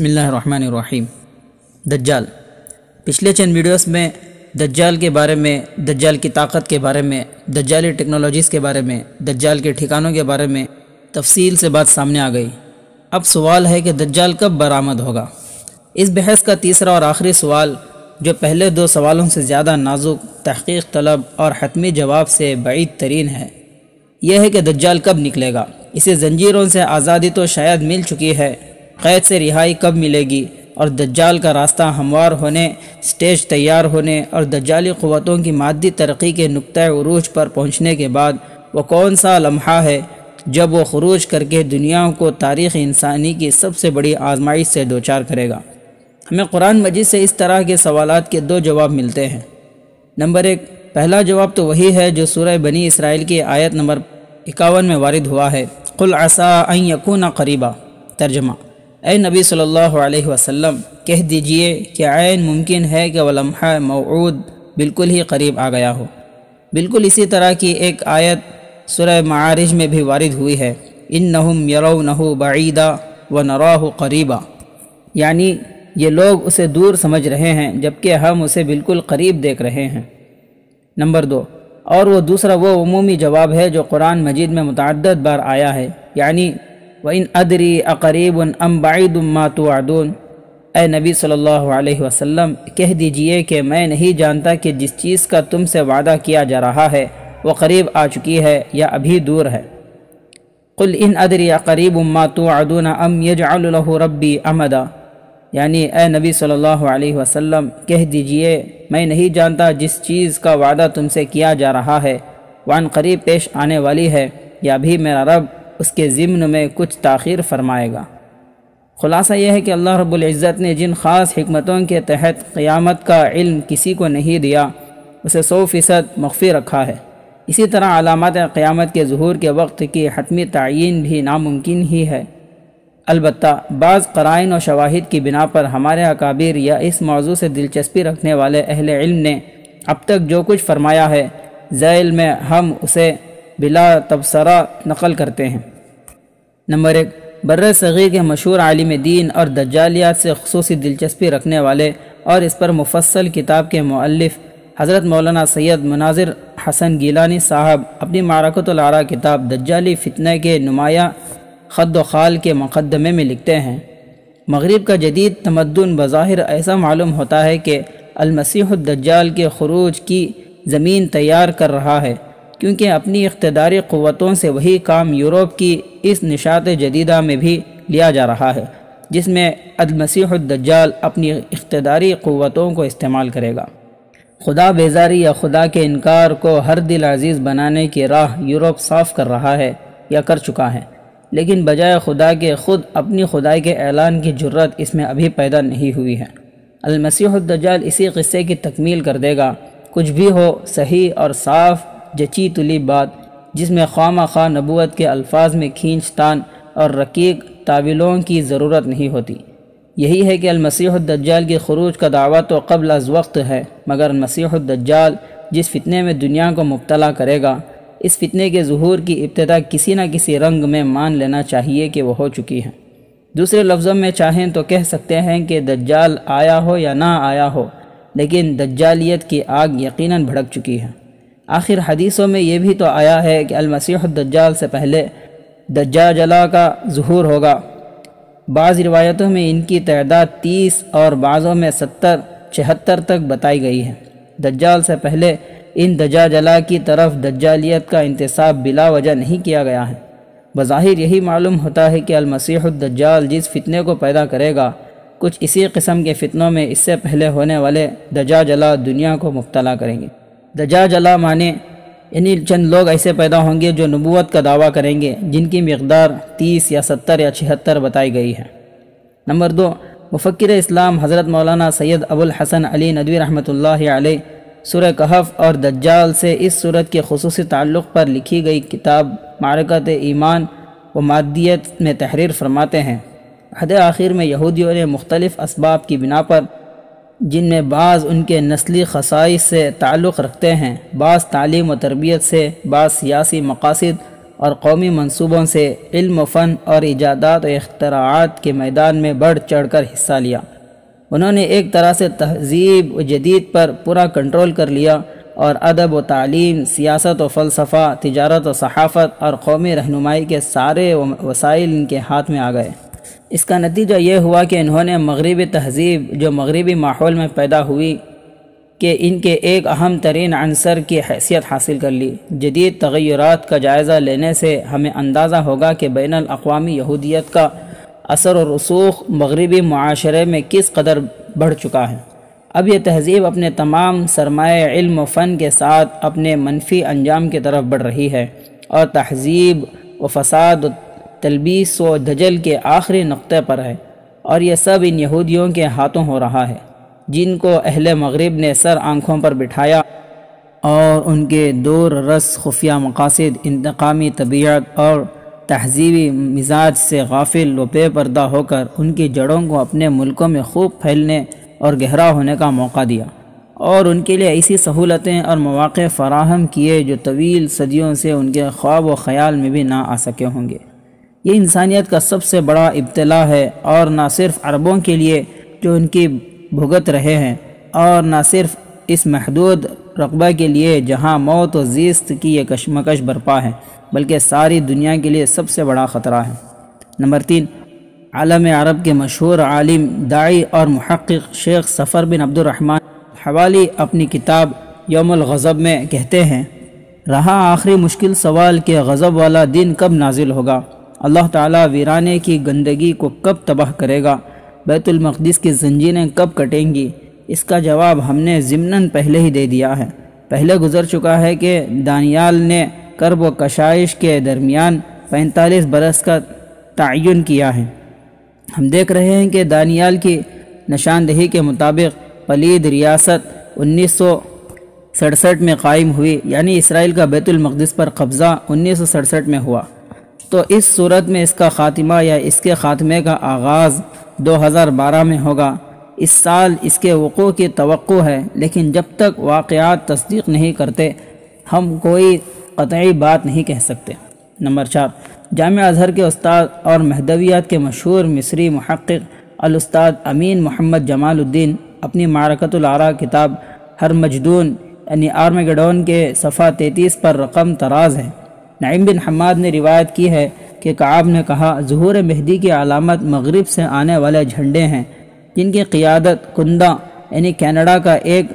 बसमीम दज्जाल। पिछले चंद वीडियोस में दज्जाल के बारे में, दज्जाल की ताकत के बारे में, दज्जाली टेक्नोलॉजीज़ के बारे में, दज्जाल के ठिकानों के बारे में तफसील से बात सामने आ गई। अब सवाल है कि दज्जाल कब बरामद होगा। इस बहस का तीसरा और आखिरी सवाल, जो पहले दो सवालों से ज़्यादा नाजुक, तहकीक तलब और हतमी जवाब से बईद तरीन है, यह है कि दज्जाल कब निकलेगा। इसे जंजीरों से आज़ादी तो शायद मिल चुकी है कैद से रिहाई कब मिलेगी? और दज्जाल का रास्ता हमवार होने, स्टेज तैयार होने और दज्जाली क़वतों की मादी तरक्की के नुक़ उरूज पर पहुँचने के बाद वो कौन सा लम्हा है जब वो खरूज करके दुनिया को तारीख़ इंसानी की सबसे बड़ी आजमाइश से दो चार करेगा? हमें कुरान मजीद से इस तरह के सवाल के दो जवाब मिलते हैं। नंबर एक, पहला जवाब तो वही है जो सूरह बनी इसराइल की आयत नंबर इक्यावन में वारिद हुआ है। कुल आसा यकून करीबा तर्जमा। ए नबी सल्लल्लाहु अलैहि वसल्लम, कह दीजिए कि आयन मुमकिन है कि वलम्हा मऊद बिल्कुल ही करीब आ गया हो। बिल्कुल इसी तरह की एक आयत सुरह मारिज में भी वारिद हुई है। इन नहुम यरो नहू बईदा व नराह करीबा। यानी ये लोग उसे दूर समझ रहे हैं, जबकि हम उसे बिल्कुल करीब देख रहे हैं। नंबर दो, और वो दूसरा वो उमूमी जवाब है जो कुरान मजीद में मुतद बार आया है। यानी व इन अदरी अकरीब अम बादुम्मा तुआदून ए नबी सल्लल्लाहु अलैहि वसल्लम कह दीजिए कि मैं नहीं जानता कि जिस चीज़ का तुमसे वादा किया जा रहा है वो करीब आ चुकी है या अभी दूर है कुल इन अदरी अकरीब उम्मा तुआदून अम यजअलहु रब्बी अमदा यानी ए नबी सल्लल्लाहु अलैहि वसल्लम कह दीजिए मैं नहीं जानता जिस चीज़ का वादा तुमसे किया जा रहा है वान करीब पेश आने वाली है या भी मेरा रब उसके ज़िम्न में कुछ ताख़िर फरमाएगा। ख़ुलासा यह है कि अल्लाह रब्ज़त ने जिन ख़ास हमतों के तहत क़यामत का इल्म किसी को नहीं दिया, उसे सौ फ़ीसद मख्फी रखा है। इसी तरह अलामत क़यामत के जहूर के वक्त की हतमी तयन भी नामुमकिन ही है। अलबत् बाज़ कराइन और शवाहिद की बिना पर हमारे अकाबिर या इस मौजू से दिलचस्पी रखने वाले अहल इल्म ने अब तक जो कुछ फरमाया है ज़ैल में हम उसे बिला तबसरा नकल करते हैं। नंबर एक बर सग़ीर के मशहूर आलिम दीन और दज्जालियात से खसूस दिलचस्पी रखने वाले और इस पर मुफसल किताब के मौलफ़ हज़रत मौलाना सैयद मनाजिर हसन गीलानी साहब अपनी मारकतलारा किताब दज्जाली फितने के नुमाया ख़द खाल के मुकदमे में लिखते हैं। मगरब का जदीद तमद्दन बज़ाहिर ऐसा मालूम होता है कि अलमसीह के खरूज की ज़मीन तैयार कर रहा है। क्योंकि अपनी इकतदारी क़वतों से वही काम यूरोप की इस निशात जदीदा में भी लिया जा रहा है, जिसमें अदमसीहद्दजाल अपनी इकतदारी क़वतों को इस्तेमाल करेगा। खुदा बेजारी या खुदा के इनकार को हर दिल अज़ीज़ बनाने की राह यूरोप साफ़ कर रहा है या कर चुका है, लेकिन बजाय खुदा के ख़ुद अपनी खुदाई के ऐलान की ज़रूरत इसमें अभी पैदा नहीं हुई है। अलमसीहद्दजाल इसी क़स्से की तकमील कर देगा, कुछ भी हो सही और साफ़ जची तुली बात, जिसमें खामा खा नबूत के अल्फाज में खींचतान और रकीक ताविलों की ज़रूरत नहीं होती। यही है कि अलमसीहद्दजाल की खरूज का दावा तो कबल अज वक्त है, मगर मसीहद्दजाल जिस फितने में दुनिया को मुबतला करेगा, इस फितने के जहूर की इब्तदा किसी न किसी रंग में मान लेना चाहिए कि वह हो चुकी है। दूसरे लफ्ज़ों में चाहें तो कह सकते हैं कि दज्जाल आया हो या ना आया हो, लेकिन दज्जालियत की आग यकीनन भड़क चुकी है। आखिर हदीसों में ये भी तो आया है कि अलमसीहद्दजाल से पहले दज्जाजला का जहूर होगा। बाज़ रिवायतों में इनकी तदाद तीस और बाज़ों में सत्तर चहत्तर तक बताई गई है। दज्जाल से पहले इन दजाजला की तरफ़ दज्जालियत का इंतसाब बिला वजह नहीं किया गया है। बज़ाहिर यही मालूम होता है कि अलमसीहद्दजाल जिस फितने को पैदा करेगा, कुछ इसी किस्म के फितनों में इससे पहले होने वाले दजाजला दुनिया को मुबतला करेंगे। दजाजला माने, यानी चंद लोग ऐसे पैदा होंगे जो नबूत का दावा करेंगे, जिनकी मकदार तीस या सत्तर या छिहत्तर बताई गई है। नंबर दो मुफ़क्र इस्लाम हज़रत मौलाना सैयद अबुल हसन अली नदवी रहमत अलैह सुर कहफ़ और दज्जाल से इस सूरत के खसूस ताल्लुक़ पर लिखी गई किताब मारकत ईमान व मादियत में तहरीर फरमाते हैं। हद आखिर में यहूदियों ने मुख्तलिफ़ इसबाब की बिना पर जिनमें बाज़ उनके नस्ली खसाइस से ताल्लुक़ रखते हैं। बाज़ तालीम व तरबियत से, बाज़ सियासी मकासद और कौमी मनसूबों से इल्म, फ़न और ईजादात और अख्तरात के मैदान में बढ़ चढ़ कर हिस्सा लिया। उन्होंने एक तरह से तहजीब व जदीद पर पूरा कंट्रोल कर लिया और अदब व तालीम, सियासत व फ़लसफ़ा, तिजारत व सहाफ़त और कौमी रहनुमाई के सारे वसाइल इनके हाथ में आ गए। इसका नतीजा ये हुआ कि इन्होंने मगरबी तहजीब, जो मगरबी माहौल में पैदा हुई, कि इनके एक अहम तरीन अनसर की हैसियत हासिल कर ली। जदीद तगैरत का जायज़ा लेने से हमें अंदाज़ा होगा कि बैन अवी यहूदियत का असर और रसूख मगरबी माशरे में किस कदर बढ़ चुका है। अब यह तहजीब अपने तमाम सरमाए इल्म फ़न के साथ अपने मनफी अंजाम की तरफ़ बढ़ रही है और तहजीब व फसाद तलबीस व धजल के आखिरी नुक़े पर है और यह सब इन यहूदियों के हाथों हो रहा है, जिनको अहले मगरब ने सर आँखों पर बिठाया और उनके दूर रस खुफिया मकासद, इंतकामी तबीयत और तहजीबी मिजाज से गाफिल व बेपर्दा होकर उनकी जड़ों को अपने मुल्कों में खूब फैलने और गहरा होने का मौका दिया और उनके लिए ऐसी सहूलतें और मौक़े फ़राहम किए जो तवील सदियों से उनके ख्वाब व ख़्याल में भी ना आ सके होंगे। ये इंसानियत का सबसे बड़ा इब्तला है और ना सिर्फ़ अरबों के लिए जो उनकी भुगत रहे हैं और न सिर्फ़ इस महदूद रकबा के लिए जहाँ मौत व जीस्त की ये कशमकश बरपा है, बल्कि सारी दुनिया के लिए सबसे बड़ा ख़तरा है। नंबर तीन, आलम अरब के मशहूर आलिम दाई और महक़ शेख सफ़र बिन अब्दुलरहमान हवाली अपनी किताब यौमुल गज़ब में कहते हैं, रहा आखिरी मुश्किल सवाल कि गज़ब वाला दिन कब नाजिल होगा? अल्लाह ताला वीराने की गंदगी को कब तबाह करेगा? बैतुलमक़दस की जंजीरें कब कटेंगी? इसका जवाब हमने ज़िमन पहले ही दे दिया है। पहले गुजर चुका है कि दानियाल ने करब व कशाइश के दरमियान पैंतालीस बरस का तयन किया है। हम देख रहे हैं कि दानियाल की निशानदही के मुताबिक पलीद रियासत उन्नीस सौ सड़सठ में कायम हुई, यानी इसराइल का बैतुलमक़दस पर कब्ज़ा उन्नीस सौ सड़सठ में हुआ। तो इस सूरत में इसका ख़ात्मा या इसके ख़ात्मे का आगाज़ 2012 में होगा। इस साल इसके वक़ू की तो है, लेकिन जब तक वाक़ात तस्दीक नहीं करते, हम कोई कतई बात नहीं कह सकते। नंबर चार जाम अजहर के उस्ताद और महदवियात के मशहूर मिस्री महक़ अलस्ताद अमीन मोहम्मद जमालुद्दीन अपनी मारकतुलआरा किताब हर मजदून, यानी आर्मगडोन के सफ़ा तैतीस पर रकम तराज है। नईम बिन हमाद ने रिवायत की है कि काब ने कहा, जहूर मेहदी की अलामत मगरब से आने वाले झंडे हैं, जिनकी क़ियादत कुंदा, यानी कनाडा का एक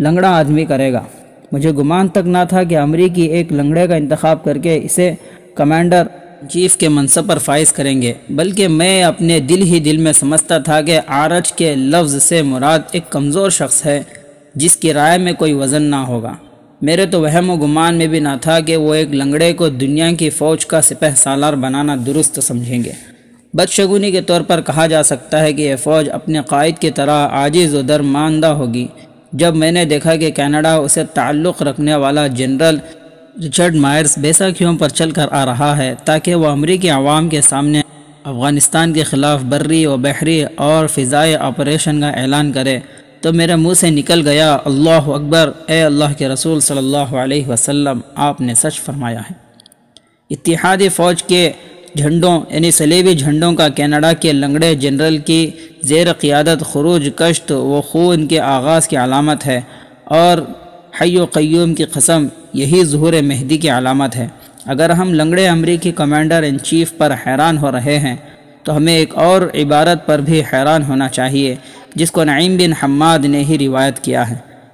लंगड़ा आदमी करेगा। मुझे गुमान तक ना था कि अमरीकी एक लंगड़े का इंतखब करके इसे कमांडर चीफ के मनसब पर फाइज करेंगे, बल्कि मैं अपने दिल ही दिल में समझता था कि आरज के लफ्ज़ से मुराद एक कमज़ोर शख्स है, जिसकी राय में कोई वज़न ना होगा। मेरे तो वहम गुमान में भी ना था कि वो एक लंगड़े को दुनिया की फ़ौज का सिपह सालार बनाना दुरुस्त समझेंगे। बदशगुनी के तौर पर कहा जा सकता है कि यह फ़ौज अपने कायद की तरह आजिज़ व दरमानदा होगी। जब मैंने देखा कि कनाडा उसे ताल्लुक़ रखने वाला जनरल रिचर्ड मायर्स बैसाखियों पर चल कर आ रहा है, ताकि वह अमरीकी आवाम के सामने अफ़गानिस्तान के ख़िलाफ़ बर्री व बहरी और फ़िज़ाई ऑपरेशन का ऐलान करे। तो मेरे मुँह से निकल गया, अल्लाह अकबर, ए अल्लाह के रसूल सल्लल्लाहु अलैहि वसल्लम, आपने सच फरमाया है। इतिहादी फ़ौज के झंडों, यानी सलेबी झंडों का कनाडा के लंगड़े जनरल की जेर क़ियादत, खरूज, कश्त व खून के आगाज़ की अलामत है और हयो क़यूम की कसम, यही जहूर मेहदी की अलामत है। अगर हम लंगड़े अमरीकी कमांडर इन चीफ पर हैरान हो रहे हैं तो हमें एक और इबारत पर भी हैरान होना चाहिए। जिसको नईम बिन हम्माद ने ही रिवायत किया है।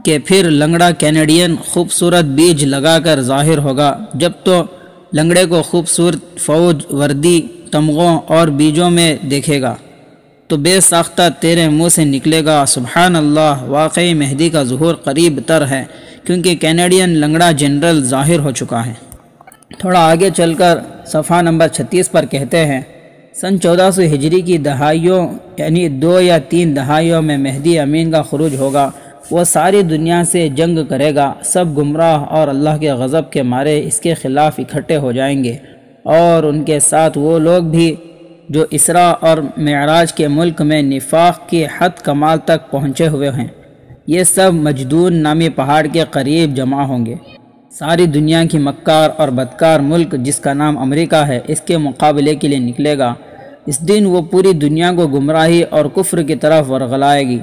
कि फिर लंगड़ा कैनेडियन खूबसूरत बीज लगाकर ज़ाहिर होगा। जब तो लंगड़े को खूबसूरत फ़ौज, वर्दी, तमगों और बीजों में देखेगा तो बेसाख्ता तेरे मुँह से निकलेगा। सुबहान अल्लाह वाकई मेहदी का जहूर करीब तर है, क्योंकि कैनेडियन लंगड़ा जनरल ज़ाहिर हो चुका है। थोड़ा आगे चलकर सफ़ा नंबर छत्तीस पर कहते हैं सन चौदह सौ हिजरी की दहाइयों, यानी दो या तीन दहाइयों में मेहदी अमीन का खरूज होगा। वह सारी दुनिया से जंग करेगा। सब गुमराह और अल्लाह के गज़ब के मारे इसके ख़िलाफ़ इकट्ठे हो जाएँगे। और उनके साथ वो लोग भी, जो इसरा और मराज के मुल्क में निफाक की हद कमाल तक पहुँचे हुए हैं। ये सब मजदून नामी पहाड़ के करीब जमा होंगे। सारी दुनिया की मक्कार और बदकार मुल्क, जिसका नाम अमेरिका है, इसके मुकाबले के लिए निकलेगा। इस दिन वो पूरी दुनिया को गुमराही और कुफ्र की तरफ़ वरगलाएगी।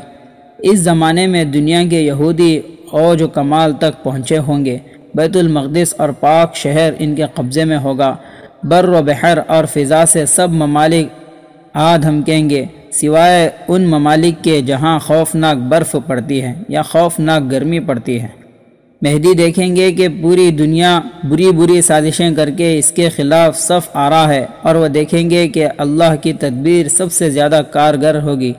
इस ज़माने में दुनिया के यहूदी औज कमाल तक पहुँचे होंगे बैतुलमक़दस और पाक शहर इनके कब्ज़े में होगा। बर व बहर और फ़िज़ा से सब ममालिक आ धमकेंगे, सिवाय उन ममालिक के जहाँ खौफनाक बर्फ़ पड़ती है या खौफनाक गर्मी पड़ती है। मेहदी देखेंगे कि पूरी दुनिया बुरी बुरी साजिशें करके इसके ख़िलाफ़ सफ़ आ रहा है, और वह देखेंगे कि अल्लाह की तदबीर सबसे ज़्यादा कारगर होगी।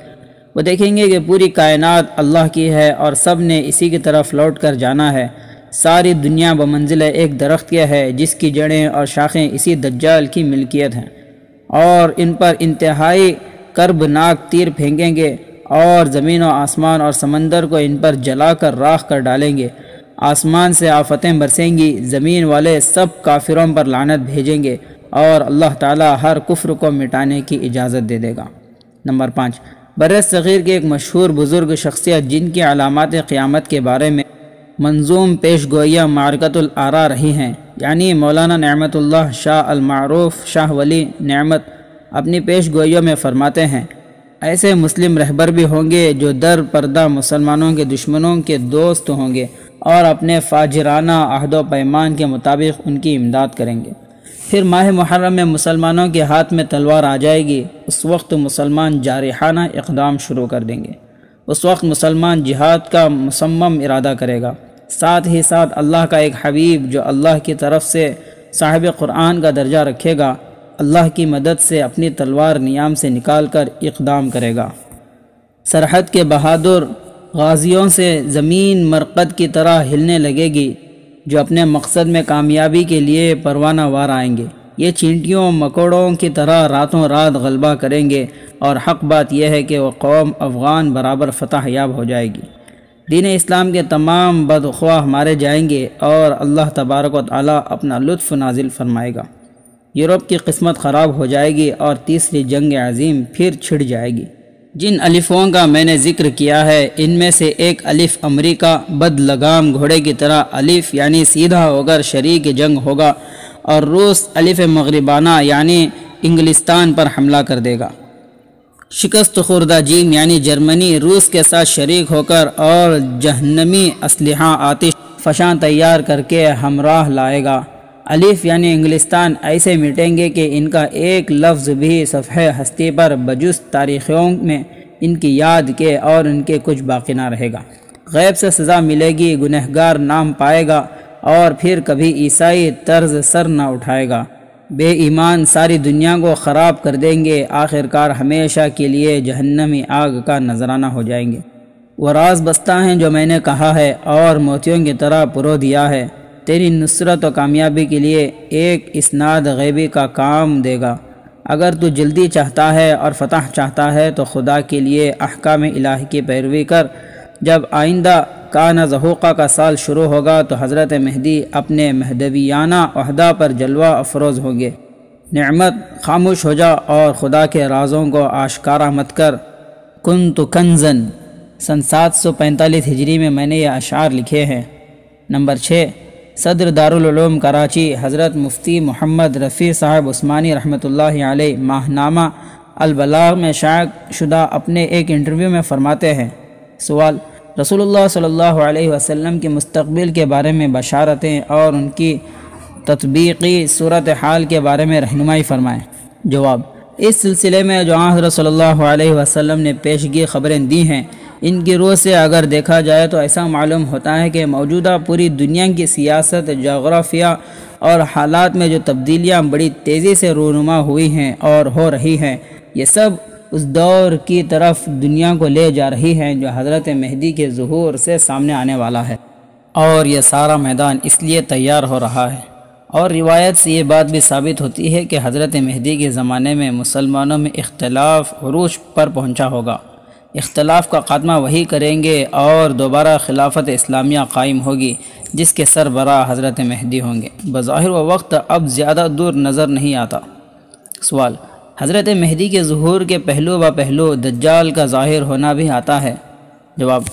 वो देखेंगे कि पूरी कायनात अल्लाह की है, और सबने इसी की तरफ़ लौट कर जाना है। सारी दुनिया बमंजिल एक दरख्त के है, जिसकी जड़ें और शाखें इसी दज्जाल की मिल्कियत हैं। और इन पर इंतहाई कर्बनाक तीर फेंकेंगे, और ज़मीन व आसमान और समंदर को इन पर जला कर राख कर डालेंगे। आसमान से आफतें बरसेंगी, ज़मीन वाले सब काफिरों पर लानत भेजेंगे और अल्लाह ताला हर कुफ्र को मिटाने की इजाज़त दे देगा। नंबर पाँच बर सग़ीर के एक मशहूर बुज़ुर्ग शख्सियत जिनकी अलामत क़्यामत के बारे में मंजूम पेश गोया मारकतुल आरा रही हैं, यानी मौलाना नमतुल्लाह शाह अलमारूफ शाह वली नमत अपनी पेश गोइयों में फरमाते हैं, ऐसे मुस्लिम रहबर भी होंगे जो दर पर्दा मुसलमानों के दुश्मनों के दोस्त होंगे। और अपने फाजराना अहद पैमान के मुताबिक उनकी इमदाद करेंगे। फिर माह मुहर्रम में मुसलमानों के हाथ में तलवार आ जाएगी। उस वक्त मुसलमान जारहाना इकदाम शुरू कर देंगे। उस वक्त मुसलमान जिहाद का मुसम्म इरादा करेगा। साथ ही साथ अल्लाह का एक हबीब जो अल्लाह की तरफ़ से साहिब क़ुरान का दर्जा रखेगा, अल्लाह की मदद से अपनी तलवार नियाम से निकाल कर इकदाम करेगा। सरहद के बहादुर गाजियों से ज़मीन मरकद की तरह हिलने लगेगी जो अपने मकसद में कामयाबी के लिए परवाना वार आएँगे ये चींटियों मकोड़ों की तरह रातों रात गलबा करेंगे और हक बात यह है कि वह कौम अफ़गान बराबर फ़तह याब हो जाएगी दीन इस्लाम के तमाम बदख्वा मारे जाएँगे और अल्लाह तबारक ताली अपना लुत्फ़ नाजिल फरमाएगा यूरोप की किस्मत ख़राब हो जाएगी और तीसरी जंग अजीम फिर छिड़ जाएगी जिन अलिफ़ों का मैंने ज़िक्र किया है, इनमें से एक अलिफ़ अमरीका बद लगाम घोड़े की तरह अलिफ़ यानी सीधा होकर शरीक जंग होगा और रूस अलिफ़ मगरबाना यानी इंग्लिस्तान पर हमला कर देगा। शिकस्त खुर्दा जीम यानी जर्मनी रूस के साथ शरीक होकर और जहनमी असलहा आतिश फशां तैयार करके हमराह लाएगा। अलिफ यानी इंग्लिस्तान ऐसे मिटेंगे कि इनका एक लफ्ज़ भी सफ़े हस्ती पर बजुस तारीखों में इनकी याद के और इनके कुछ बाकी ना रहेगा। गैब से सज़ा मिलेगी, गुनहगार नाम पाएगा और फिर कभी ईसाई तर्ज सर ना उठाएगा। बेईमान सारी दुनिया को ख़राब कर देंगे, आखिरकार हमेशा के लिए जहन्नमी आग का नजराना हो जाएँगे। वो राज बस्ता हैं जो मैंने कहा है और मोतियों की तरह पुरो दिया है। तेरी नुसरत और कामयाबी के लिए एक इसनाद गैबी का काम देगा। अगर तू जल्दी चाहता है और फतह चाहता है तो खुदा के लिए अहकाम इलाही की पैरवी कर। जब आइंदा काना जहूक़ा का साल शुरू होगा तो हज़रत मेहदी अपने महदवियाना अहदा पर जलवा अफरोज़ होंगे। नमत खामोश हो जा और खुदा के राज़ों को आशकारा मत कर। कन तो कंजन सन सात सौ पैंतालीस हिजरी में मैंने ये अशार लिखे हैं। नंबर छः सदर दारुल कराची, हज़रत मुफ्ती मोहम्मद रफ़ी साहब उस्मानी रहमतुल्लाह अलैह, माहनामा अलबलाग में शायद शुदा अपने एक इंटरव्यू में फ़रमाते हैं। सवाल, रसूलुल्लाह सल्लल्लाहु अलैहि वसल्लम के मुस्तबिल के बारे में बशारतें और उनकी तत्बीकी सूरत हाल के बारे में रहनुमाई फरमाएँ। जवाब, इस सिलसिले में जो हज़रत अलैहि वसल्लम ने पेशगी खबरें दी हैं इनकी रोह से अगर देखा जाए तो ऐसा मालूम होता है कि मौजूदा पूरी दुनिया की सियासत जोग्राफिया और हालात में जो तब्दीलियाँ बड़ी तेज़ी से रूनुमा हुई हैं और हो रही हैं, ये सब उस दौर की तरफ़ दुनिया को ले जा रही हैं जो हज़रत मेहदी के जहूर से सामने आने वाला है। और यह सारा मैदान इसलिए तैयार हो रहा है। और रिवायत से ये बात भी साबित होती है कि हज़रत मेहदी के ज़माने में मुसलमानों में इख्तलाफ अरूज पर पहुँचा होगा। इख्तलाफ का खात्मा वही करेंगे और दोबारा खिलाफत इस्लामिया कायम होगी, जिसके सरबरा हज़रत मेहदी होंगे। बज़ाहिर व वक्त अब ज़्यादा दूर नज़र नहीं आता। सवाल, हज़रत मेहदी के जहूर के पहलू व पहलू दज्जाल का ज़ाहिर होना भी आता है? जवाब,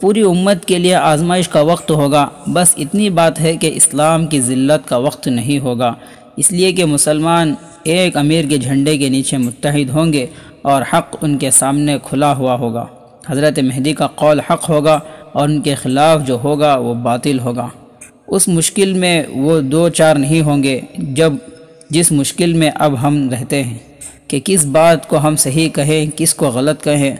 पूरी उम्मत के लिए आजमाइश का वक्त होगा, बस इतनी बात है कि इस्लाम की ज़िल्लत का वक्त नहीं होगा, इसलिए कि मुसलमान एक अमीर के झंडे के नीचे मुतहद होंगे और हक़ उनके सामने खुला हुआ होगा। हज़रत मेहदी का कौल हक़ होगा और उनके ख़िलाफ़ जो होगा वो बातिल होगा। उस मुश्किल में वो दो चार नहीं होंगे जब जिस मुश्किल में अब हम रहते हैं कि किस बात को हम सही कहें, किस को गलत कहें।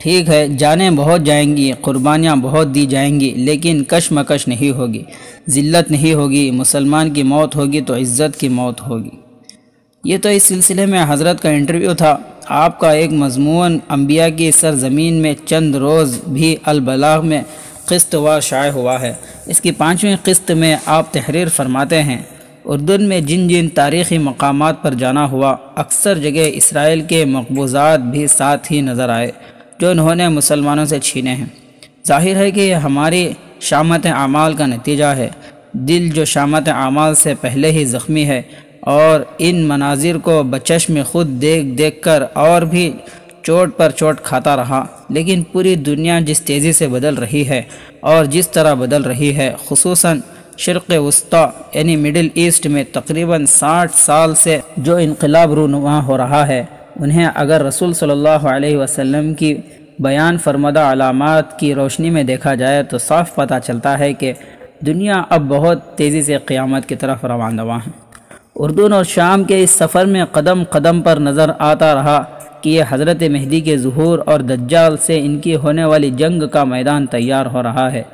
ठीक है, जानें बहुत जाएँगी, कुर्बानियाँ बहुत दी जाएँगी, लेकिन कशमकश नहीं होगी। ज़िल्लत नहीं होगी, मुसलमान की मौत होगी तो इज़्ज़त की मौत होगी। ये तो इस सिलसिले में हज़रत का इंटरव्यू था। आपका एक मजमून अम्बिया की सरजमीन में चंद रोज़ भी अलबलाग में किस्त व शाये हुआ है। इसकी पाँचवीं किस्त में आप तहरीर फरमाते हैं। उर्दन में जिन जिन तारीख़ी मकाम पर जाना हुआ, अक्सर जगह इसराइल के मकबूजात भी साथ ही नज़र आए, जो उन्होंने मुसलमानों से छीने हैं। ज़ाहिर है कि यह हमारी शामत आमाल का नतीजा है। दिल जो शामत आमाल से पहले ही ज़ख्मी है और इन मनाजिर को बचश में ख़ुद देख देख कर और भी चोट पर चोट खाता रहा। लेकिन पूरी दुनिया जिस तेज़ी से बदल रही है और जिस तरह बदल रही है खसूस शर्क़ वस्ती, यानी मिडिल ईस्ट में तकरीबन साठ साल से जो इनकलाब रूनुमा हो रहा है, उन्हें अगर रसूल सल्लल्लाहु अलैहि वसल्लम की बयान फरमदा अलामात की रोशनी में देखा जाए तो साफ़ पता चलता है कि दुनिया अब बहुत तेज़ी से क़्यामत की तरफ़ रवानवा है। उर्दून और शाम के इस सफ़र में कदम कदम पर नज़र आता रहा कि यह हज़रत मेहदी के जहूर और दज्जाल से इनकी होने वाली जंग का मैदान तैयार हो रहा है।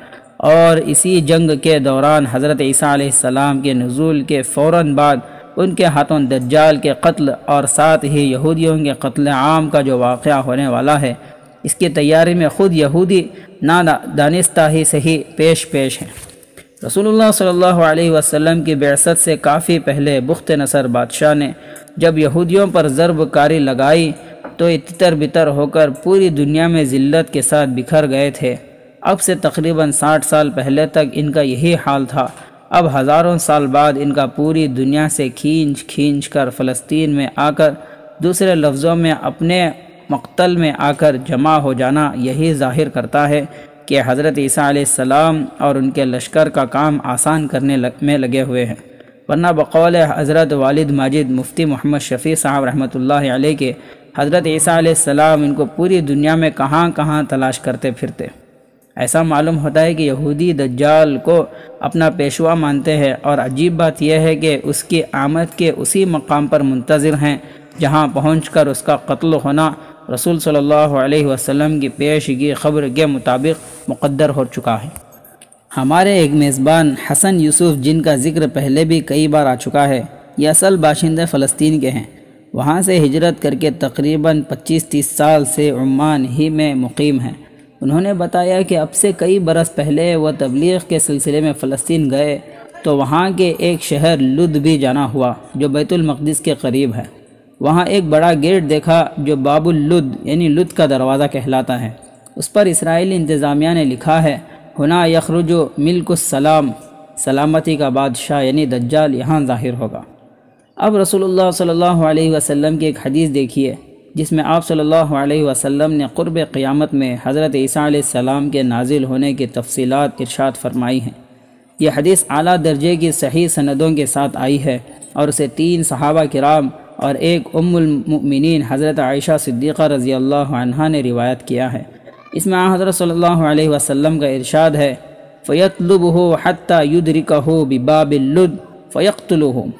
और इसी जंग के दौरान हज़रत ईसा के नज़ुल के फ़ौर बाद उनके हाथों दज्जाल के कत्ल और साथ ही यहूदियों के कत्ल आम का जो वाक़ होने वाला है, इसकी तैयारी में ख़ुद यहूदी ना दानिस्ता ही सही पेश पेश हैं। रसूलुल्लाह सल्लल्लाहु अलैहि वसल्लम की बेसत से काफ़ी पहले बुख्त नसर बादशाह ने जब यहूदियों पर ज़रब कारी लगाई तो ये तितर बितर होकर पूरी दुनिया में ज़िल्लत के साथ बिखर गए थे। अब से तकरीबन साठ साल पहले तक इनका यही हाल था। अब हज़ारों साल बाद इनका पूरी दुनिया से खींच खींच कर फ़लस्तीन में आकर, दूसरे लफ्ज़ों में अपने मकतल में आकर जमा हो जाना यही ज़ाहिर करता है कि हज़रत ईसा सलाम और उनके लश्कर का काम आसान करने लग, में लगे हुए हैं। वरना बकौल हज़रत वालिद माजिद मुफ्ती मोहम्मद शफ़ी साहब रहमत अलैह के हज़रत ईसा सलाम इनको पूरी दुनिया में कहाँ कहाँ तलाश करते फिरते। ऐसा मालूम होता है कि यहूदी दज्जाल को अपना पेशवा मानते हैं और अजीब बात यह है कि उसकी आमद के उसी मकाम पर मुंतज़र हैं जहाँ पहुँच उसका कत्ल होना रसूल सल्लल्लाहु अलैहि वसल्लम की पेशगी ख़बर के मुताबिक मुक़द्दर हो चुका है। हमारे एक मेज़बान हसन यूसुफ, जिनका ज़िक्र पहले भी कई बार आ चुका है, ये असल बाशिंदे फ़लस्तीन के हैं। वहाँ से हिजरत करके तकरीबन 25-30 साल से उमान ही में मुकीम हैं। उन्होंने बताया कि अब से कई बरस पहले वह तबलीग के सिलसिले में फ़लस्तीन गए तो वहाँ के एक शहर लुद भी जाना हुआ, जो बैतुलमक़दस के करीब है। वहाँ एक बड़ा गेट देखा जो बाबुल लुद, यानी लुद का दरवाज़ा कहलाता है। उस पर इसराइली इंतज़ामिया ने लिखा है, हुना यखरुजो मिल्कुसलाम सलामती का बादशाह, यानी दज्जाल, यहाँ ज़ाहिर होगा। अब रसूलुल्लाह सल्लल्लाहु अलैहि वसल्लम की एक हदीस देखिए, जिसमें आप सल्लल्लाहु अलैहि वसल्लम ने क़ुर्ब क़ियामत में हज़रत ईसा सलाम के नाजिल होने की तफसीलात इरशाद फरमाई हैं। यह हदीस आला दर्जे की सही सनदों के साथ आई है और उसे तीन सहाबा कराम और एक उम्मिन हज़रत आयशा सिद्दीक़ा रज़ी अल्लाह ने रिवायत किया है। इसमें हज़रत सल्लल्लाहु अलैहि वसल्लम का इरशाद है फ़यतलब हो हती युद्रिका हो बिबाबिल्लुद फ़यतल हो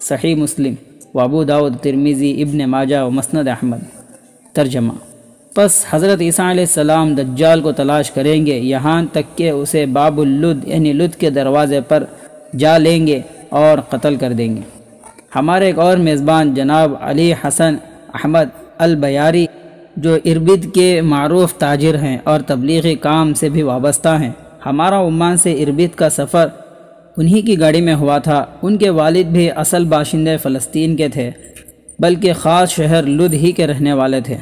सही मुस्लिम वाबू दाऊद, तिरमिज़ी, इब्न माजा व अहमद। तर्जमा। बस हज़रत ईसीम दज्जाल को तलाश करेंगे, यहाँ तक कि उसे बाबुल्लुद यानी लुद के दरवाज़े पर जा लेंगे और कत्ल कर देंगे। हमारे एक और मेज़बान जनाब अली हसन अहमद अल बयारी जो इरबिद के मरूफ ताजर हैं और तबलीगी काम से भी वाबस्ता हैं। हमारा उमान से इरबिद का सफ़र उन्हीं की गाड़ी में हुआ था। उनके वालिद भी असल बाशिंदे फ़लस्तीन के थे, बल्कि ख़ास शहर लुध ही के रहने वाले थे।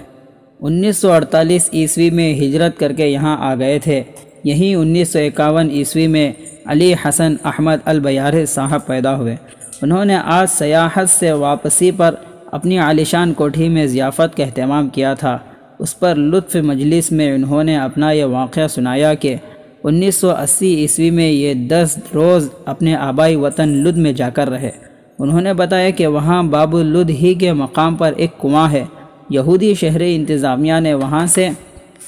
1948 ईस्वी में हिजरत करके यहाँ आ गए थे। यहीं उन्नीस सौ इक्यावन ईस्वी में अली हसन अहमद अल बयार साहब पैदा हुए। उन्होंने आज सयाहत से वापसी पर अपनी आलिशान कोठी में ज़ियाफ़त का अहतमाम किया था। उस पर लुत्फ़ मजलिस में उन्होंने अपना यह वाक़ सुनाया कि 1980 ईस्वी में ये दस रोज़ अपने आबाई वतन लुद में जाकर रहे। उन्होंने बताया कि वहाँ बाबू लुद ही के मकाम पर एक कुआँ है। यहूदी शहरी इंतज़ामिया ने वहाँ से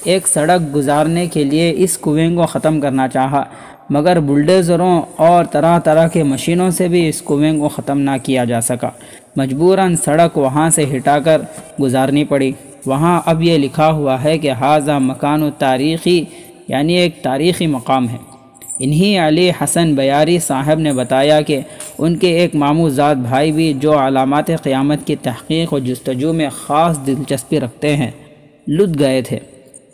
एक सड़क गुजारने के लिए इस कुएँ को ख़त्म करना चाहा। मगर बुलडोज़रों और तरह तरह के मशीनों से भी इस कुएँ को ख़त्म ना किया जा सका। मजबूरन सड़क वहाँ से हटाकर गुजारनी पड़ी। वहाँ अब ये लिखा हुआ है कि हाजा मकान तारीख़ी, यानी एक तारीख़ी मकाम है। इन्हीं अली हसन बयारी साहब ने बताया कि उनके एक मामूजात भाई भी जो अलामत क़्यामत की तहकीक और जस्तजू में ख़ास दिलचस्पी रखते हैं, लुट गए थे।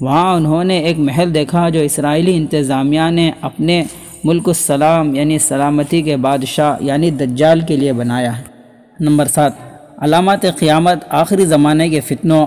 वहाँ उन्होंने एक महल देखा जो इसराइली इंतज़ामिया ने अपने मुल्क सलाम, यानी सलामती के बादशाह, यानी दज्जाल के लिए बनाया है। नंबर सात, अलामत क़ियामत आखिरी ज़माने के फितनों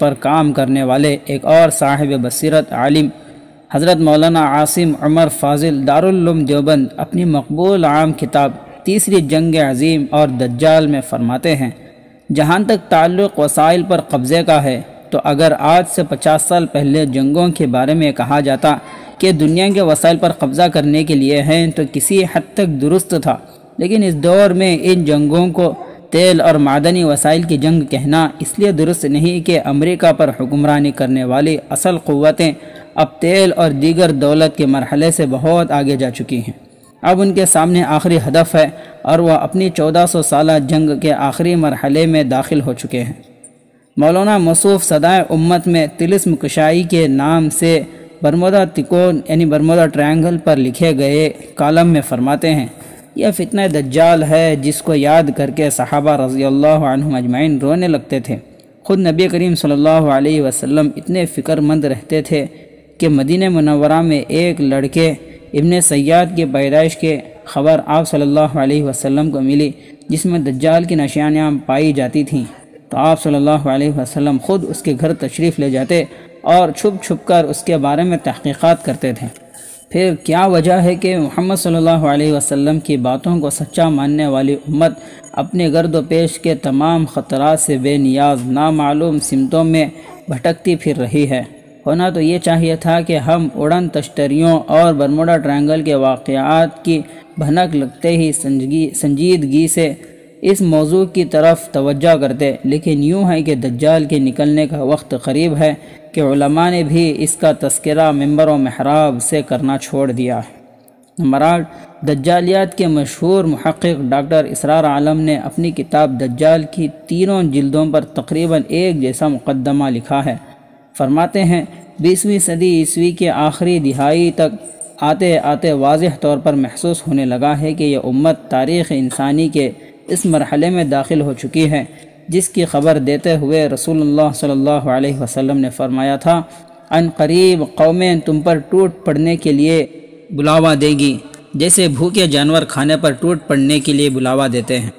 पर काम करने वाले एक और साहिब बसीरत आलिम, हज़रत मौलाना आसिम अमर फ़ाजिल दारुल्लुम देवबंद, अपनी मकबूल आम किताब तीसरी जंग अजीम और दज्जाल में फरमाते हैं, जहाँ तक ताल्लुक़ वसाइल पर कब्ज़े का है तो अगर आज से पचास साल पहले जंगों के बारे में कहा जाता कि दुनिया के वसाइल पर कब्ज़ा करने के लिए हैं तो किसी हद तक दुरुस्त था। लेकिन इस दौर में इन जंगों को तेल और मादनी वसाइल की जंग कहना इसलिए दुरुस्त नहीं कि अमेरिका पर हुक्मरानी करने वाली असल क़वतें अब तेल और दीगर दौलत के मरहले से बहुत आगे जा चुकी हैं। अब उनके सामने आखिरी हदफ है और वह अपनी चौदह सौ साल जंग के आखिरी मरहले में दाखिल हो चुके हैं। मौलाना मसूफ़ सदाए उम्मत में तिलिस्म कुशाई के नाम से बरमोदा तिकोन, यानी बरमोदा ट्रायंगल पर लिखे गए कालम में फरमाते हैं, यह फितना दज्जाल है जिसको याद करके सहाबा रज़ी अल्लाह अजमाइन रोने लगते थे। ख़ुद नबी करीम सल्लल्लाहु अलैहि वसल्लम इतने फ़िक्रमंद रहते थे कि मदीन मनवरा में एक लड़के, इब्न सयाद के पैदाइश के ख़बर आप सल्लल्लाहु अलैहि वसल्लम को मिली, जिसमें दज्जाल की निशानियाँ पाई जाती थीं। तो आप सल्लल्लाहु अलैहि वसल्लम ख़ुद उसके घर तशरीफ़ ले जाते और छुप छुप कर उसके बारे में तहकीक़ात करते थे। फिर क्या वजह है कि मोहम्मद सल्लल्लाहु अलैहि वसल्लम की बातों को सच्चा मानने वाली उम्मत अपने गर्द पेश के तमाम ख़तरात से बेनियाज, नामालूम सिमतों में भटकती फिर रही है। होना तो ये चाहिए था कि हम उड़न तश्तरियों और बरमोडा ट्रायंगल के वाक़ात की भनक लगते ही संजगी संजीदगी से इस मौजू की तरफ़ तवज्जो करते, लेकिन यूँ है कि दज्जाल के निकलने का वक्त करीब है कि उलमा ने भी इसका तस्करा मंबर व महराब से करना छोड़ दिया है। नंबर आठ, दज्जालियात के मशहूर महक़ डॉक्टर इसरार आलम ने अपनी किताब दज्जाल की तीनों जिल्दों पर तकरीबन एक जैसा मुकदमा लिखा है। फरमाते हैं, बीसवीं सदी ईस्वी के आखिरी दिहाई तक आते आते वाज तौर पर महसूस होने लगा है कि यह उम्मत तारीख़ इंसानी के इस मरहले में दाखिल हो चुकी है, जिसकी खबर देते हुए रसूलुल्लाह सल्लल्लाहु अलैहि वसल्लम ने फरमाया था, अन करीब कौमें तुम पर टूट पड़ने के लिए बुलावा देगी, जैसे भूखे जानवर खाने पर टूट पड़ने के लिए बुलावा देते हैं।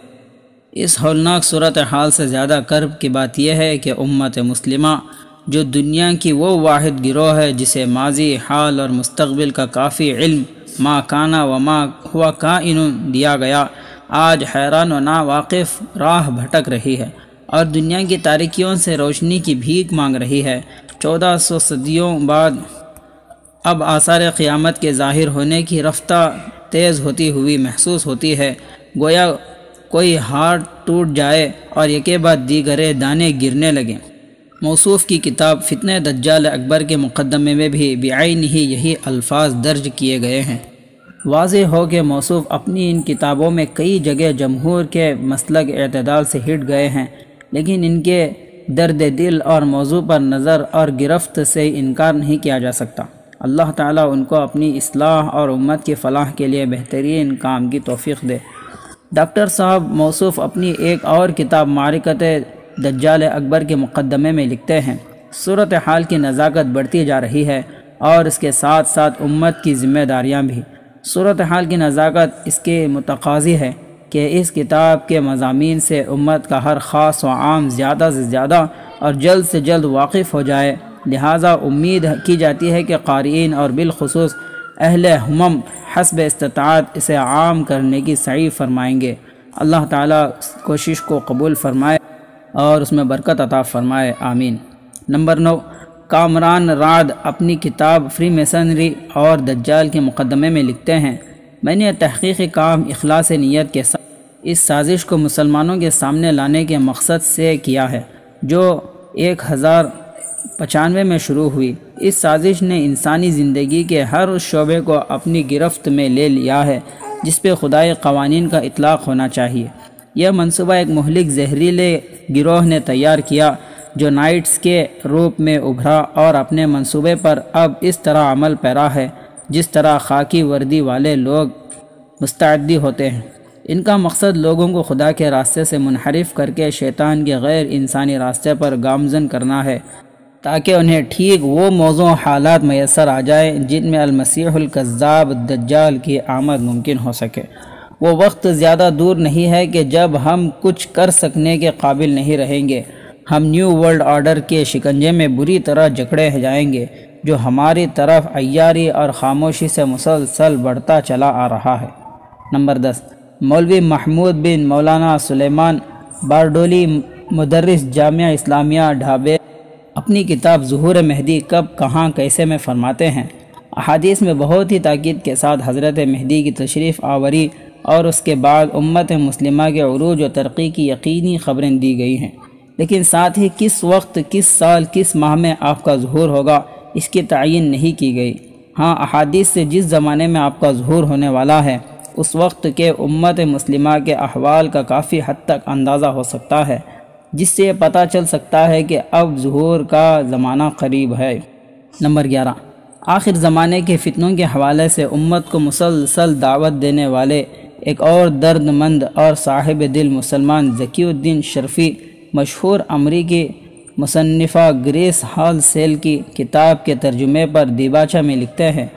इस हौलनाक सूरत हाल से ज़्यादा कर्ब की बात यह है कि उम्मत मुस्लिमा, जो दुनिया की वो वाहिद गिरोह है, जिसे माजी, हाल और मुस्तबिल का काफ़ी इल्म, माँ काना व माँ हुआ का दिया गया आज हैरान व नावाकिफ़ राह भटक रही है और दुनिया की तारीकियों से रोशनी की भीख मांग रही है। चौदह सौ सदियों बाद अब आसार क़ियामत के ज़ाहिर होने की रफ्ता तेज़ होती हुई महसूस होती है। गोया कोई हार टूट जाए और यके बाद दीगरे दाने गिरने लगे। मौसूफ़ की किताब फितन दज्जाल अकबर के मुकदमे में भी बेआन ही यही अल्फाज दर्ज किए गए हैं। वाज हो कि मौसू अपनी इन किताबों में कई जगह जमहूर के मसलक अतदाल से हिट गए हैं, लेकिन इनके दर्द दिल और मौजू पर नज़र और गिरफ्त से इनकार नहीं किया जा सकता। अल्लाह ताला उनको अपनी असलाह और उम्मत की फ़लाह के लिए बेहतरीन काम की तोफ़ी दे। डॉक्टर साहब मौसू अपनी एक और किताब मारिकत दज्जाल अकबर के मुकदमे में लिखते हैं, सूरत हाल की नज़ाकत बढ़ती जा रही है और इसके साथ साथ उम्मत की ज़िम्मेदारियाँ भी। सूरत हाल की नज़ाकत इसके मतकाजी है कि इस किताब के मजामी से उम्मत का हर ख़ास व आम ज़्यादा से ज़्यादा और जल्द से जल्द वाकिफ़ हो जाए। लिहाजा उम्मीद की जाती है कि क़ारीन और बिलखसूस अहल हमम हसब इस्तात इसे आम करने की सही फरमाएँगे। अल्लाह ताला कोशिश को कबूल फरमाए और उसमें बरकत अता फ़रमाए, आमीन। नंबर नौ कामरान राद अपनी किताब फ्री मेसनरी और दज्जाल के मुकदमे में लिखते हैं। मैंने तहकीक काम अखलास नीयत के साथ इस साजिश को मुसलमानों के सामने लाने के मकसद से किया है, जो एक हज़ार पचानवे में शुरू हुई। इस साजिश ने इंसानी ज़िंदगी के हर शोबे को अपनी गिरफ्त में ले लिया है, जिस पे खुदाई कवानीन का इतलाक़ होना चाहिए। यह मनसूबा एक महलिक जहरीले गिरोह ने तैयार किया जो नाइट्स के रूप में उभरा और अपने मंसूबे पर अब इस तरह अमल पैरा है, जिस तरह खाकी वर्दी वाले लोग मुस्तदी होते हैं। इनका मकसद लोगों को खुदा के रास्ते से मुनहरफ करके शैतान के गैर इंसानी रास्ते पर गामजन करना है, ताकि उन्हें ठीक वो मौजू हालात मैसर आ जाए, जिनमें अलमसीहलकज़ाब दज्जाल की आमद मुमकिन हो सके। वो वक्त ज़्यादा दूर नहीं है कि जब हम कुछ कर सकने के काबिल नहीं रहेंगे। हम न्यू वर्ल्ड ऑर्डर के शिकंजे में बुरी तरह जकड़े जाएँगे, जो हमारी तरफ़ अयारी और ख़ामोशी से मुसलसल बढ़ता चला आ रहा है। नंबर दस, मौलवी महमूद बिन मौलाना सुलेमान बारडोली मदरस जामिया इस्लामिया ढाबे अपनी किताब जहूर मेहदी कब, कहाँ, कैसे में फरमाते हैं? अहादीस में बहुत ही ताक़द के साथ हज़रत मेहदी की तशरीफ़ आवरी और उसके बाद उम्मत मुस्लिमा के अरूज व तरक्की की यकीनी खबरें दी गई हैं। लेकिन साथ ही किस वक्त, किस साल, किस माह में आपका जहूर होगा, इसकी तयन नहीं की गई। हाँ अहादीस से जिस ज़माने में आपका जहूर होने वाला है, उस वक्त के उम्मत मुस्लिमा के अहवाल का काफ़ी हद तक अंदाज़ा हो सकता है, जिससे ये पता चल सकता है कि अब जहूर का ज़माना करीब है। नंबर ग्यारह। आखिर ज़माने के फितनों के हवाले से उम्मत को मुसलसल दावत देने वाले एक और दर्दमंद और साहिब दिल मुसलमान जकीउद्दीन शर्फी मशहूर अमरीकी मुसन्फ़ा ग्रेस हॉल सेल की किताब के तर्जुमे पर दिबाचा में लिखते हैं,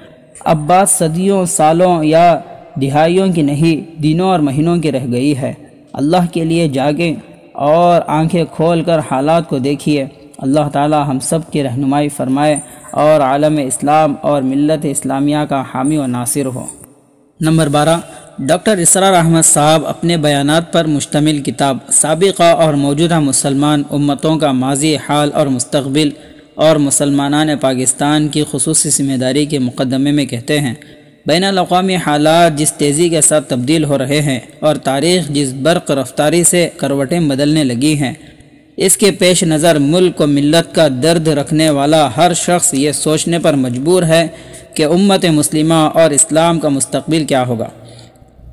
अब बात सदियों, सालों या दिहाइयों की नहीं, दिनों और महीनों की रह गई है। अल्लाह के लिए जागें और आँखें खोल कर हालात को देखिए। अल्लाह ताला हम सब की रहनुमाई फरमाए और आलम इस्लाम और मिलत इस्लामिया का हामी व नासिर हो। नंबर बारह डॉक्टर इसरार अहमद साहब अपने बयानात पर मुश्तमिल किताब, सबका और मौजूदा मुसलमान उम्मतों का माजी हाल और मुस्तबिल और मुसलमान पाकिस्तान की खसूस ज़िम्मेदारी के मुकदमे में कहते हैं, बैन अवी हालात जिस तेज़ी के साथ तब्दील हो रहे हैं और तारीख़ जिस बर्क रफ्तारी से करवटें बदलने लगी हैं, इसके पेश नज़र मुल्क व मिलत का दर्द रखने वाला हर शख्स ये सोचने पर मजबूर है कि उम्मत मुस्लिमा और इस्लाम का मुस्तबिल क्या होगा।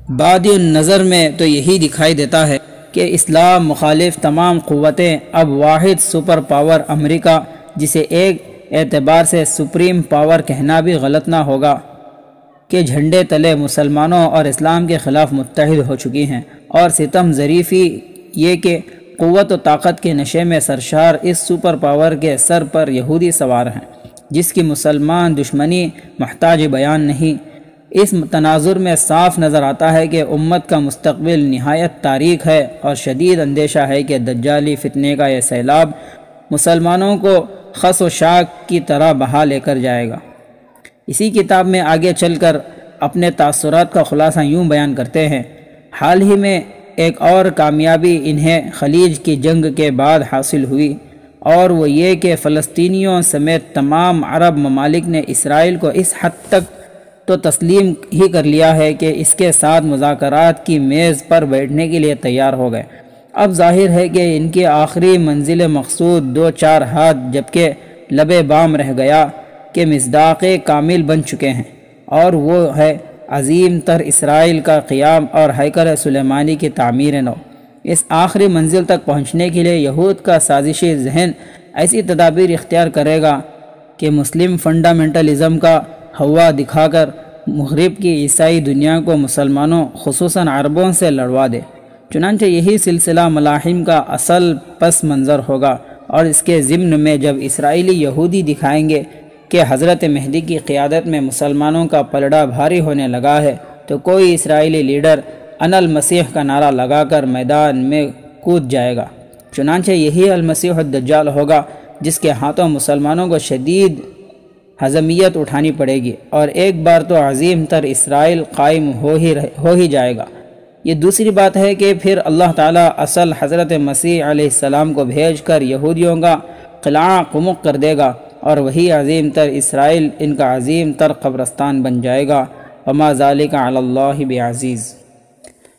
बाद नज़र में तो यही दिखाई देता है कि इस्लाम मुखालिफ तमाम क़वतें अब वाहिद सुपर पावर अमरीका, जिसे एक एतबार से सुप्रीम पावर कहना भी गलत ना होगा, के झंडे तले मुसलमानों और इस्लाम के ख़िलाफ़ मुतहद हो चुकी हैं। और सितम ज़रीफ़ी ये कि क़वत व ताकत के नशे में सरशार इस सुपर पावर के सर पर यहूदी सवार हैं, जिसकी मुसलमान दुश्मनी महताज बयान नहीं इस तनाजुर में साफ़ नज़र आता है कि उम्मत का मुस्तबिल नहायत तारीख है और शदीद अंदेशा है कि दज्जाली फितने का यह सैलाब मुसलमानों को खस व शाख की तरह बहा लेकर जाएगा। इसी किताब में आगे चलकर अपने तासरात का खुलासा यूँ बयान करते हैं, हाल ही में एक और कामयाबी इन्हें खलीज की जंग के बाद हासिल हुई और वो ये कि फ़लस्तीनियों समेत तमाम अरब ममालिक ने इसराइल को इस हद तक तो तस्लीम ही कर लिया है कि इसके साथ मुजाकरात की मेज़ पर बैठने के लिए तैयार हो गए। अब ज़ाहिर है कि इनकी आखिरी मंजिल मकसूद दो चार हाथ जबकि लबे बाम रह गया के मजदाक़ कामिल बन चुके हैं। और वो है अजीम तर इसराइल का क़्याम और हैकर सुलेमानी की तामीर नौ। इस आखिरी मंजिल तक पहुँचने के लिए यहूद का साजिशी जहन ऐसी तदाबीर इख्तियार करेगा कि मुस्लिम फंडामेंटलिज़म का हवा दिखाकर मगरब की ईसाई दुनिया को मुसलमानों खसूस अरबों से लड़वा दे। चुनानचे यही सिलसिला मलाहिम का असल पस मंज़र होगा और इसके ज़िम्न में जब इसराइली यहूदी दिखाएँगे कि हज़रत मेहदी की क़्यादत में मुसलमानों का पलड़ा भारी होने लगा है तो कोई इसराइली लीडर अनल मसीह का नारा लगाकर मैदान में कूद जाएगा। चुनानचे यही अलमसीह दज्जाल होगा, जिसके हाथों मुसलमानों को शदीद हजमियत उठानी पड़ेगी और एक बार तो अजीम तर इसराइल कायम हो ही हो ही जाएगा। ये दूसरी बात है कि फिर अल्लाह ताला असल हज़रत मसीह अलैहिस्सलाम को भेज कर यहूदियों का क़िला कुमुक कर देगा और वही अजीम तर इसराइल इनका अजीम तर कब्रस्तान बन जाएगा। वमा ज़ालिका अल्लाह बेअज़ीज़।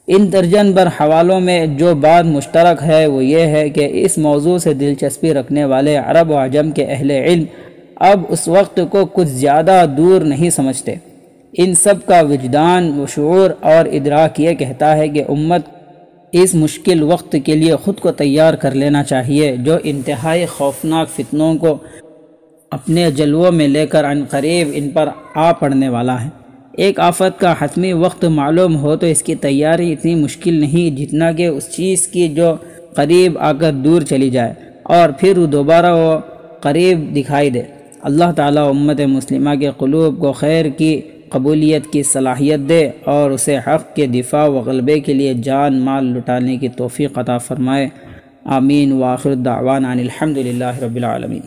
इन दर्जन भर हवालों में जो बात मुश्तरक है वो ये है कि इस मौजू से दिलचस्पी रखने वाले अरब व के अहल इल्म अब उस वक्त को कुछ ज़्यादा दूर नहीं समझते। इन सब का विजदान, व शूर और इदराक ये कहता है कि उम्मत इस मुश्किल वक्त के लिए ख़ुद को तैयार कर लेना चाहिए, जो इंतहाई खौफनाक फितनों को अपने जलवों में लेकर अनकरीब इन पर आ पड़ने वाला है। एक आफत का हतमी वक्त मालूम हो तो इसकी तैयारी इतनी मुश्किल नहीं, जितना कि उस चीज़ की जो करीब आकर दूर चली जाए और फिर दोबारा वो करीब दिखाई दे। अल्लाह ताला उम्मत मुस्लिमा के क़लूब को खैर की, कबूलियत की सलाहियत दे और उसे हक़ के दिफा व गलबे के लिए जान माल लुटाने की तोफ़ी अता फ़रमाए। आमीन वाखिर दावान अनिलहमदिल्ला रबालमीन